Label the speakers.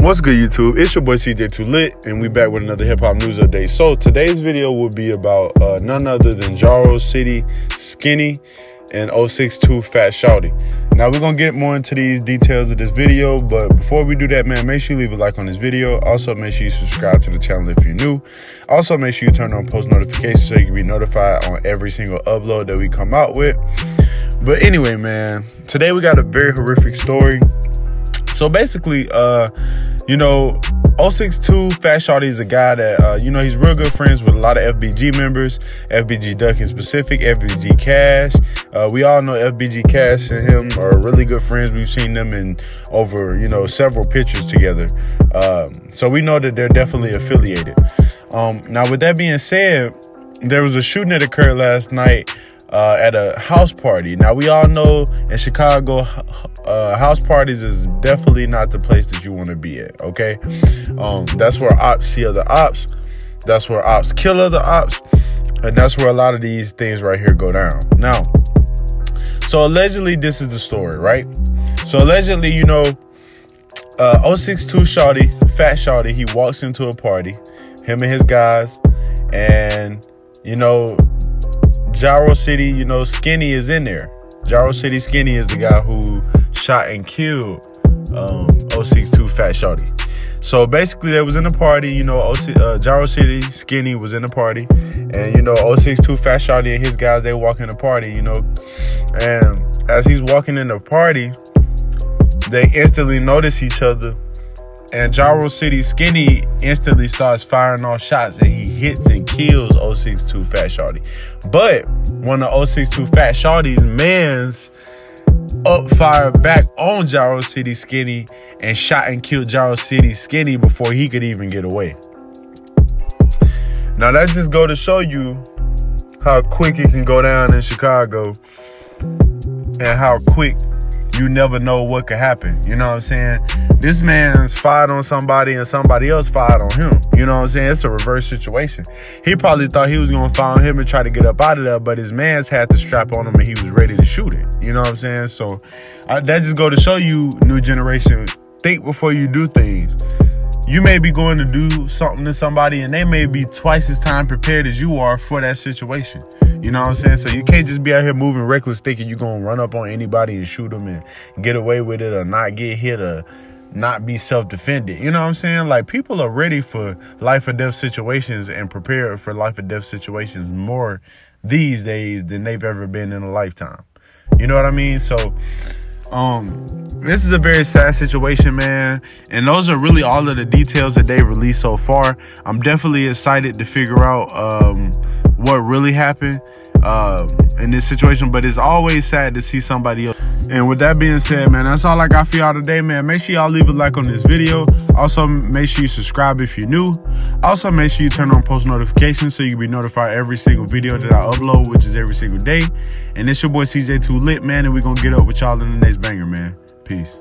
Speaker 1: What's good, YouTube? It's your boy CJ Too Lit, and we back with another hip hop news update. So today's video will be about uh, none other than Jaro City Skinny and 062 Fat Shawty. Now we're gonna get more into these details of this video, but before we do that, man, make sure you leave a like on this video. Also, make sure you subscribe to the channel if you're new. Also, make sure you turn on post notifications so you can be notified on every single upload that we come out with. But anyway, man, today we got a very horrific story. So basically, uh, you know, 062 Fat Shawty is a guy that, uh, you know, he's real good friends with a lot of FBG members, FBG Duck in specific, FBG Cash. Uh, we all know FBG Cash and him are really good friends. We've seen them in over, you know, several pictures together. Um, so we know that they're definitely affiliated. Um, now, with that being said, there was a shooting that occurred last night uh, at a house party. Now we all know in Chicago, uh, house parties is definitely not the place that you want to be at. Okay, um, that's where ops see other ops. That's where ops kill other ops, and that's where a lot of these things right here go down. Now, so allegedly, this is the story, right? So allegedly, you know, uh, 062 Shawty, Fat Shawty, he walks into a party, him and his guys, and you know, Jaro City, you know, Skinny is in there. Jaro City Skinny is the guy who shot and killed um, 062 Fat Shawty. So basically, they was in the party. You know, OC, uh, Jaro City Skinny was in the party, and you know, 062 Fat Shawty and his guys they walk in the party. You know, and as he's walking in the party, they instantly notice each other and Jaro City Skinny instantly starts firing off shots and he hits and kills 062 Fat Shawty. But one of 062 Fat Shawty's mans up fire back on Jaro City Skinny and shot and killed Jaro City Skinny before he could even get away. Now that just go to show you how quick it can go down in Chicago and how quick you never know what could happen. You know what I'm saying? This man's fired on somebody and somebody else fired on him. You know what I'm saying? It's a reverse situation. He probably thought he was gonna find him and try to get up out of there, but his man's had the strap on him and he was ready to shoot it. You know what I'm saying? So that just go to show you, new generation, think before you do things you may be going to do something to somebody and they may be twice as time prepared as you are for that situation. You know what I'm saying? So you can't just be out here moving reckless thinking you're going to run up on anybody and shoot them and get away with it or not get hit or not be self-defended. You know what I'm saying? Like people are ready for life or death situations and prepared for life or death situations more these days than they've ever been in a lifetime. You know what I mean? So um, this is a very sad situation, man. And those are really all of the details that they've released so far. I'm definitely excited to figure out um, what really happened uh, in this situation, but it's always sad to see somebody else. And with that being said, man, that's all I got for y'all today, man. Make sure y'all leave a like on this video. Also, make sure you subscribe if you're new. Also, make sure you turn on post notifications so you can be notified every single video that I upload, which is every single day. And it's your boy CJ2 Lit, man, and we're going to get up with y'all in the next banger, man. Peace.